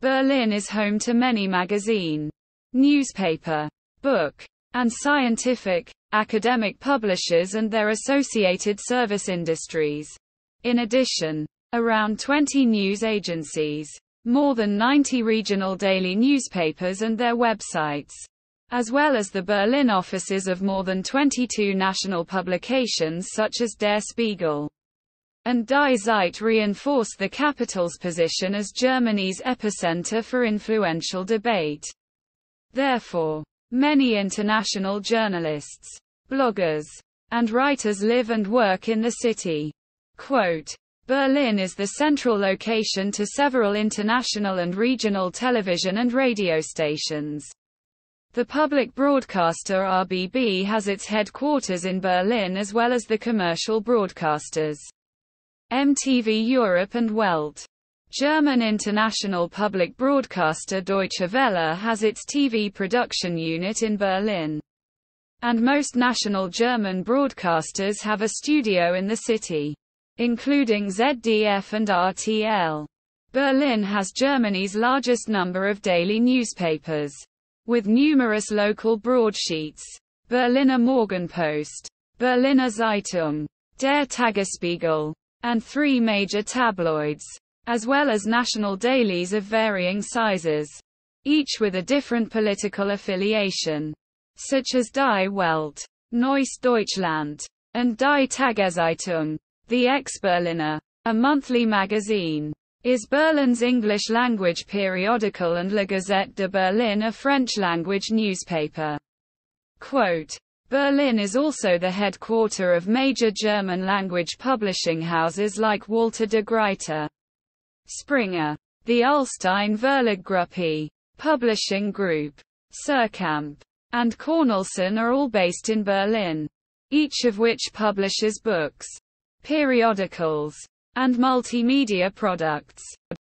Berlin is home to many magazine, newspaper, book, and scientific, academic publishers and their associated service industries. In addition, around 20 news agencies, more than 90 regional daily newspapers and their websites, as well as the Berlin offices of more than 22 national publications such as Der Spiegel and Die Zeit reinforce the capital's position as Germany's epicenter for influential debate. Therefore, many international journalists, bloggers, and writers live and work in the city. Quote, Berlin is the central location to several international and regional television and radio stations. The public broadcaster RBB has its headquarters in Berlin as well as the commercial broadcasters. MTV Europe and Welt. German international public broadcaster Deutsche Welle has its TV production unit in Berlin. And most national German broadcasters have a studio in the city, including ZDF and RTL. Berlin has Germany's largest number of daily newspapers, with numerous local broadsheets. Berliner Morgenpost, Berliner Zeitung, Der Tagesspiegel, and three major tabloids, as well as national dailies of varying sizes, each with a different political affiliation, such as Die Welt, Neues Deutschland, and Die Tageszeitung. The Exberliner, a monthly magazine, is Berlin's English-language periodical and La Gazette de Berlin a French-language newspaper. Quote, Berlin is also the headquarter of major German-language publishing houses like Walter de Gruyter, Springer, the Ullstein Verlagsgruppe, Publishing Group, Suhrkamp, and Cornelsen are all based in Berlin, each of which publishes books, periodicals, and multimedia products.